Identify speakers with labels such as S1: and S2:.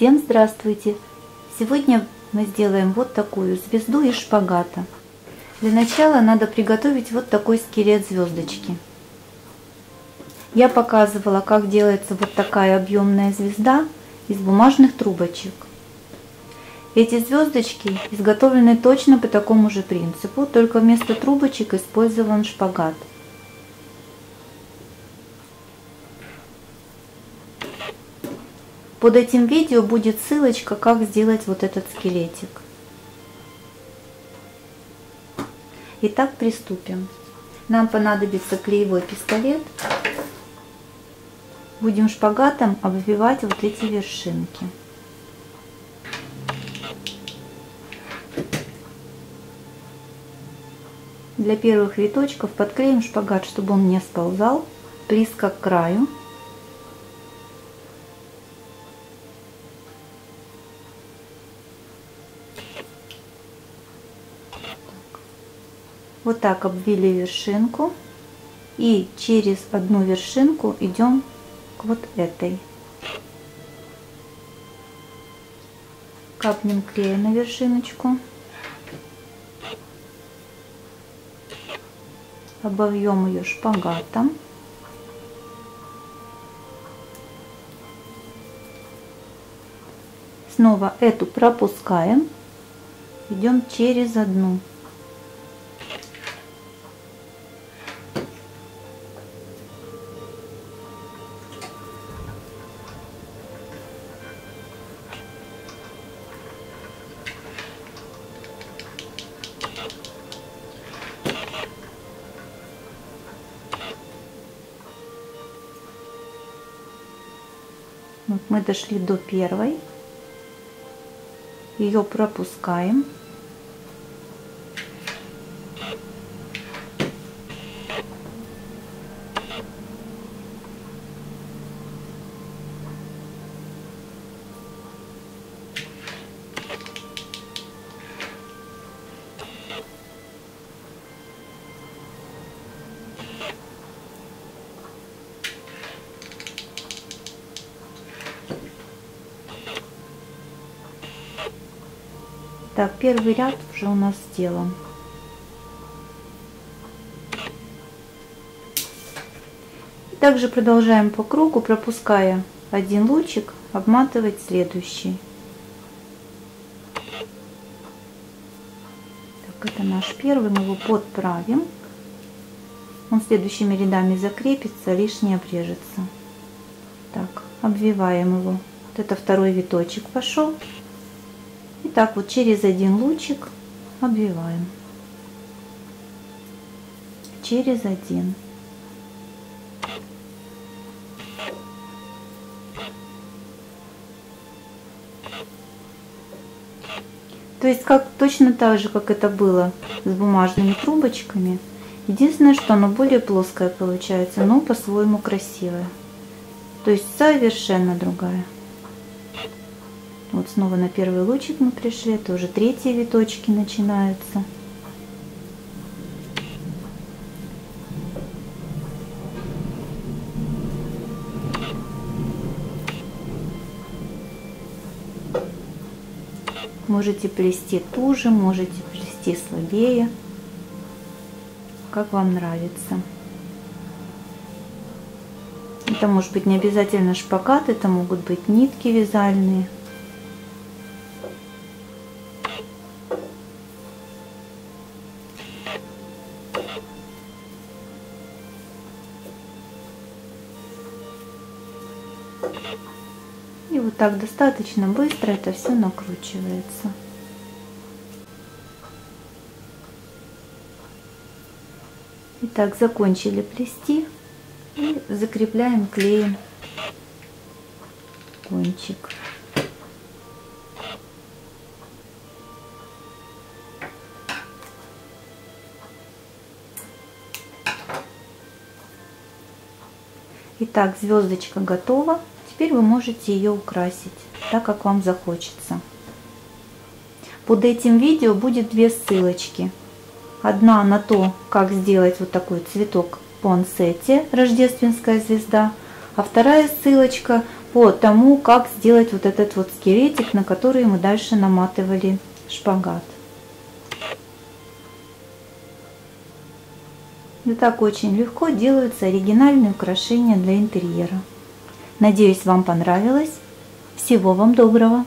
S1: Всем здравствуйте! Сегодня мы сделаем вот такую звезду из шпагата. Для начала надо приготовить вот такой скелет звездочки. Я показывала, как делается вот такая объемная звезда из бумажных трубочек. Эти звездочки изготовлены точно по такому же принципу, только вместо трубочек использован шпагат. Под этим видео будет ссылочка, как сделать вот этот скелетик. Итак, приступим. Нам понадобится клеевой пистолет. Будем шпагатом обвивать вот эти вершинки. Для первых виточков подклеим шпагат, чтобы он не сползал близко к краю. Вот так обвили вершинку. И через одну вершинку идем к вот этой. Капнем клея на вершиночку. Обовьем ее шпагатом. Снова эту пропускаем. Идем через одну. Вот мы дошли до первой. Ее пропускаем. Так, первый ряд уже у нас сделан. Также продолжаем по кругу, пропуская один лучик, обматывать следующий. Так, это наш первый, мы его подправим. Он следующими рядами закрепится, лишнее обрежется. Так, обвиваем его. Вот это второй виточек пошел. И так вот через один лучик обвиваем. Через один. То есть как точно так же, как это было с бумажными трубочками. Единственное, что оно более плоское получается, но по-своему красивое. То есть совершенно другая. Вот снова на первый лучик мы пришли, это уже третьи виточки начинаются. Можете плести туже, можете плести слабее, как вам нравится. Это может быть не обязательно шпагат, это могут быть нитки вязальные. И вот так достаточно быстро это все накручивается. Итак, закончили плести и закрепляем клеем кончик. Итак, звездочка готова. Теперь вы можете ее украсить так, как вам захочется. Под этим видео будет две ссылочки. Одна на то, как сделать вот такой цветок по ансете, рождественская звезда. А вторая ссылочка по тому, как сделать вот этот вот скелетик, на который мы дальше наматывали шпагат. И так очень легко делаются оригинальные украшения для интерьера. Надеюсь, вам понравилось. Всего вам доброго!